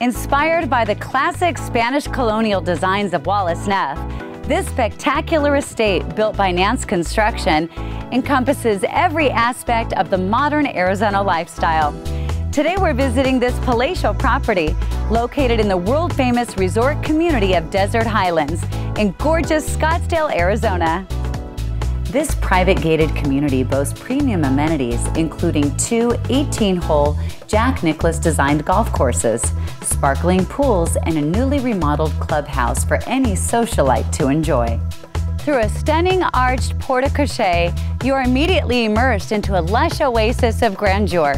Inspired by the classic Spanish colonial designs of Wallace Neff, this spectacular estate built by Nance Construction encompasses every aspect of the modern Arizona lifestyle. Today we're visiting this palatial property located in the world famous resort community of Desert Highlands in gorgeous Scottsdale, Arizona. This private gated community boasts premium amenities, including two 18 hole Jack Nicklaus designed golf courses, sparkling pools, and a newly remodeled clubhouse for any socialite to enjoy. Through a stunning arched porte cochere, you are immediately immersed into a lush oasis of grandeur.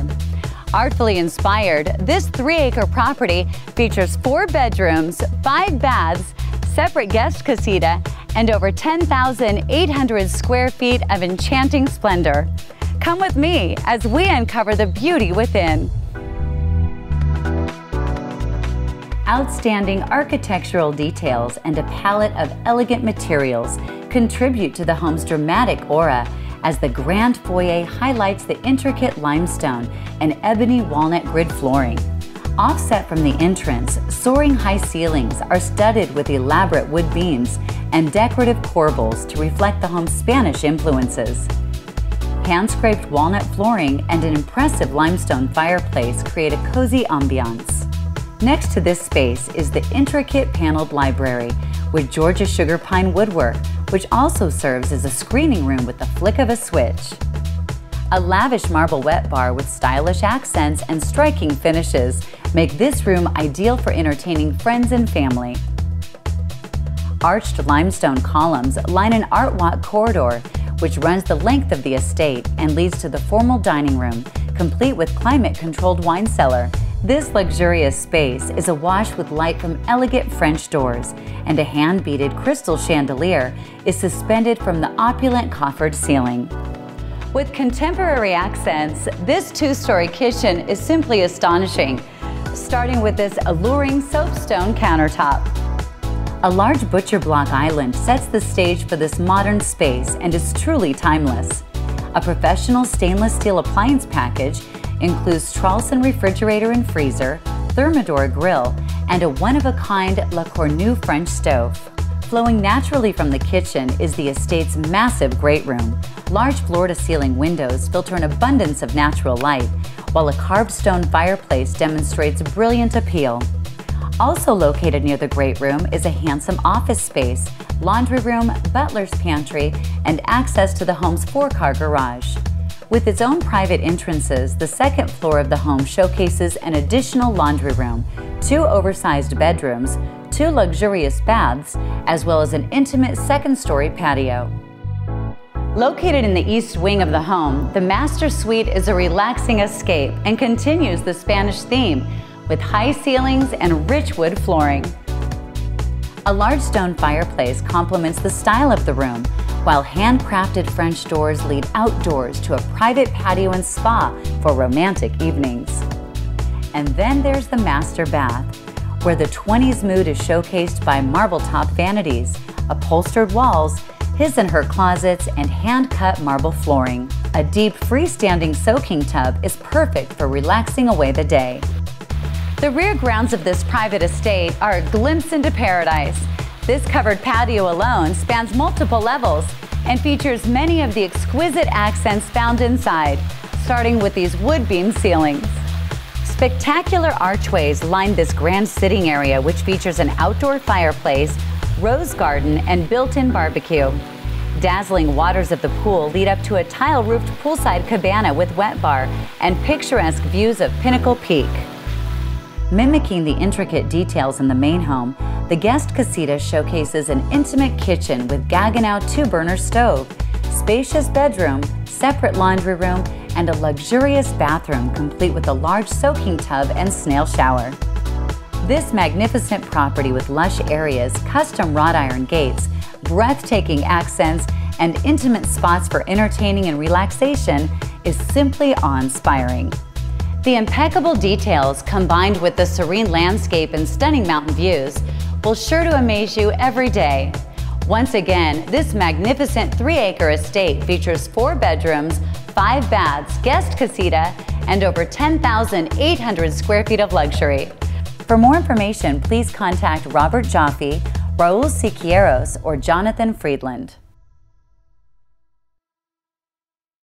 Artfully inspired, this three acre property features four bedrooms, five baths, separate guest casita, and over 10,800 square feet of enchanting splendor. Come with me as we uncover the beauty within. Outstanding architectural details and a palette of elegant materials contribute to the home's dramatic aura as the grand foyer highlights the intricate limestone and ebony walnut grid flooring. Offset from the entrance, soaring high ceilings are studded with elaborate wood beams and decorative corbels to reflect the home's Spanish influences. Hand-scraped walnut flooring and an impressive limestone fireplace create a cozy ambiance. Next to this space is the intricate paneled library with Georgia sugar pine woodwork, which also serves as a screening room with the flick of a switch. A lavish marble wet bar with stylish accents and striking finishes make this room ideal for entertaining friends and family. Arched limestone columns line an art walk corridor, which runs the length of the estate and leads to the formal dining room, complete with climate-controlled wine cellar. This luxurious space is awash with light from elegant French doors, and a hand-beaded crystal chandelier is suspended from the opulent coffered ceiling. With contemporary accents, this two-story kitchen is simply astonishing, starting with this alluring soapstone countertop. A large butcher block island sets the stage for this modern space and is truly timeless. A professional stainless steel appliance package includes Traulsen refrigerator and freezer, Thermador grill, and a one-of-a-kind La Cornue French stove. Flowing naturally from the kitchen is the estate's massive great room, Large floor-to-ceiling windows filter an abundance of natural light, while a carved stone fireplace demonstrates brilliant appeal. Also located near the great room is a handsome office space, laundry room, butler's pantry, and access to the home's four-car garage. With its own private entrances, the second floor of the home showcases an additional laundry room, two oversized bedrooms, two luxurious baths, as well as an intimate second-story patio. Located in the east wing of the home, the master suite is a relaxing escape and continues the Spanish theme with high ceilings and rich wood flooring. A large stone fireplace complements the style of the room, while handcrafted French doors lead outdoors to a private patio and spa for romantic evenings. And then there's the master bath, where the 20s mood is showcased by marble top vanities, upholstered walls, his and her closets, and hand-cut marble flooring. A deep freestanding soaking tub is perfect for relaxing away the day. The rear grounds of this private estate are a glimpse into paradise. This covered patio alone spans multiple levels and features many of the exquisite accents found inside, starting with these wood beam ceilings. Spectacular archways line this grand sitting area, which features an outdoor fireplace rose garden, and built-in barbecue. Dazzling waters of the pool lead up to a tile-roofed poolside cabana with wet bar and picturesque views of Pinnacle Peak. Mimicking the intricate details in the main home, the guest casita showcases an intimate kitchen with Gaggenau two-burner stove, spacious bedroom, separate laundry room, and a luxurious bathroom complete with a large soaking tub and snail shower. This magnificent property with lush areas, custom wrought iron gates, breathtaking accents, and intimate spots for entertaining and relaxation is simply awe-inspiring. The impeccable details combined with the serene landscape and stunning mountain views will sure to amaze you every day. Once again, this magnificent three-acre estate features four bedrooms, five baths, guest casita, and over 10,800 square feet of luxury. For more information, please contact Robert Jaffe, Raul Siqueiros, or Jonathan Friedland.